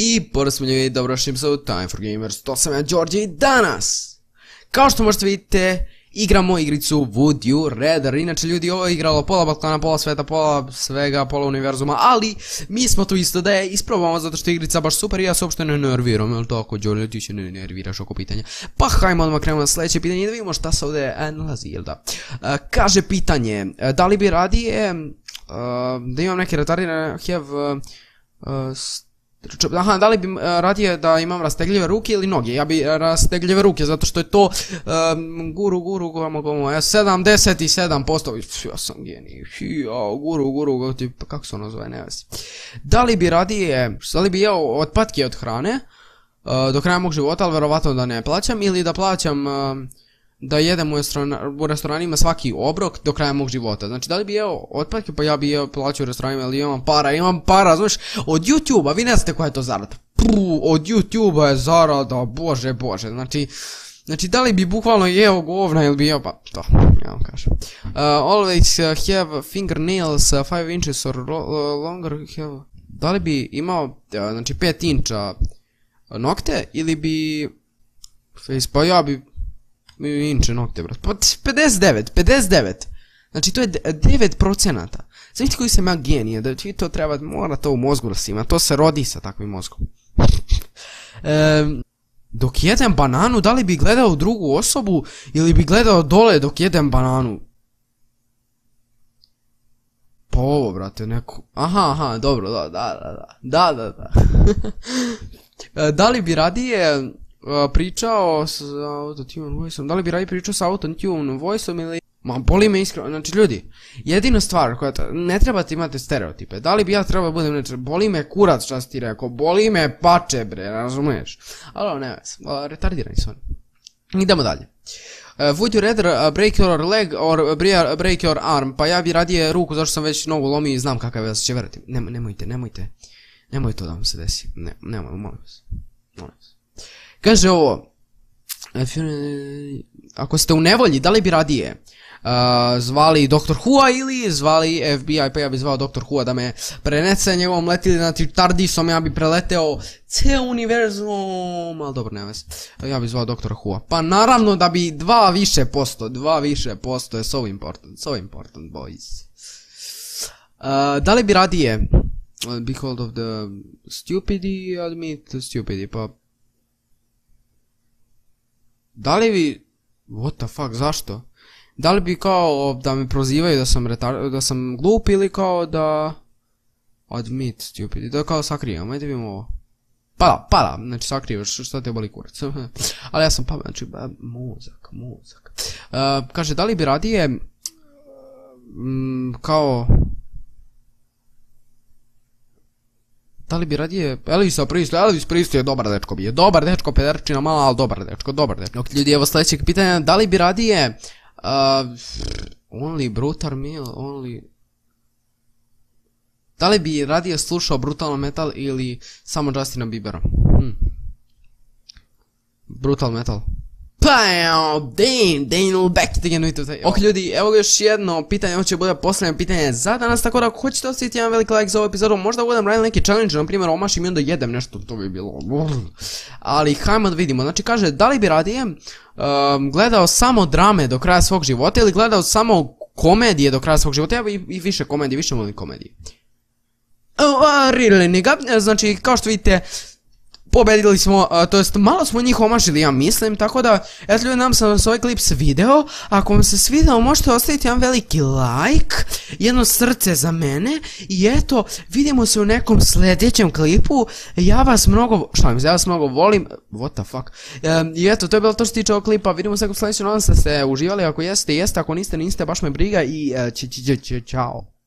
ljudi, porasmilju i dobrošli se u Time for Gamers, to sam ja Đorđe i danas, kao što možete vidite, igramo igricu Would You Rather, inače ljudi ovo je igralo pola Balkana, pola sveta, pola svega, pola univerzuma, ali mi smo tu isto da je isprobamo zato što je igrica baš super i ja se uopšte ne nerviram, jel tako Đorđe, ti se ne nerviraš oko pitanja. Pa hajmo odmah krenemo na sljedeće pitanje i da vidimo šta se ovdje e, nalazi, jel da. E, kaže pitanje, e, da li bi radije, da imam neke retardirane, have, Aha, da li bi uh, radije da imam rastegljive ruke ili noge? Ja bi rastegljive ruke, zato što je to um, guru, guru, guru, guru, 77%, ja sam genij, ja, guru, guru, tip, kako se ono zove, ne vezi. Da li bi radije, da li bi jeo otpatke od hrane, do kraja mog života, ali verovatno da ne plaćam, ili da plaćam... Uh, da jedem u, restoranima svaki obrok do kraja mog života. Znači, da li bi jeo otpadke, pa ja bi jeo plaću u restoranima, ali imam para, imam para, znaš, od YouTube-a, vi ne znate koja je to zarada. Puh, od YouTube-a je zarada, bože, bože, znači, Znači, da li bi bukvalno jeo govna ili bi jeo, pa to, ja vam kažem. Uh, always have fingernails 5 uh, inches or longer have... Da li bi imao, uh, znači, 5 inča nokte ili bi... Face, pa ja bi inče nokte, bro. 59, 59. Znači, to je 9 procenata. Znate koji sam ja genije, da ti to treba, mora to u mozgu da si ima, to se rodi sa takvim mozgom. dok jedem bananu, da li bi gledao drugu osobu ili bi gledao dole dok jedem bananu? Pa ovo, brate, neko... Aha, aha, dobro, da, da, da, da, da, da. E, da li bi radije pričao s autotune voiceom, da li bi radije pričao sa autotune voiceom ili... Ma, boli me iskreno, znači ljudi, jedina stvar koja, ne trebate imati stereotipe, da li bi ja trebao budem neče, boli me kurac šta si ti rekao, boli me pače bre, razumiješ? Ali ne, retardirani su oni. Idemo dalje. Uh, would you rather break your leg or break your arm? Pa ja bi radije ruku zašto sam već nogu lomi i znam kakav vas će verati. nemojte, nemojte. Nemojte to da vam se desi. Ne, nemoj, molim vas. Molim vas. Kaže ovo, ako ste u nevolji, da li bi radije zvali Dr. Hua ili zvali FBI, pa ja bi zvao Dr. Hua da me prenese njegovom letili na Tardisom, ja bi preleteo ceo univerzum, ali dobro, ne Ja bi zvao Dr. Hua. Pa naravno da bi dva više posto, dva više posto je so important, so important boys. da li bi radije Behold of the stupidi admit stupidi, pa da li bi... What the fuck, zašto? Da li bi kao da me prozivaju da sam, retar... da sam glup ili kao da... Admit stupid, da kao sakrivam, ajde vidimo ovo. Pa da, pa da, znači sakrivaš, što te boli kurac. Ali ja sam pamet, znači, mozak, mozak. Uh, kaže, da li bi radije... Mm, kao... Da li bi radije... Elvisa Pristo, Elvis Pristo je dobar dečko bi je. Dobar dečko, pederčina mala, ali dobar dečko, dobar dečko. Ljudi, evo sljedećeg pitanja, da li bi radije... Uh, only Brutal Meal, only... Da li bi radije slušao Brutal Metal ili samo Justina Biebera? Hm. Brutal Metal. Pa, Dan, Daniel back again with Ok ljudi, evo još jedno pitanje, ovo će bude posljednje pitanje za danas, tako da ako hoćete ostaviti jedan veliki like za ovu epizodu, možda budem raditi neki challenge, na primjer omašim i onda jedem nešto, to bi bilo... Ali hajmo da vidimo, znači kaže, da li bi radije um, gledao samo drame do kraja svog života ili gledao samo komedije do kraja svog života, ja i, i više komedije, više volim komedije. Really, nigga, znači kao što vidite, pobedili smo, to jest malo smo njih omašili, ja mislim, tako da, eto ljudi, nam sam vas ovaj klip video, ako vam se svidao možete ostaviti jedan veliki like, jedno srce za mene, i eto, vidimo se u nekom sljedećem klipu, ja vas mnogo, šta mi ja vas mnogo volim, what the fuck, i eto, to je bilo to što se tiče ovog klipa, vidimo se u sljedećem, nadam se ste uživali, ako jeste, jeste, ako niste, niste, baš me briga i, č, čao.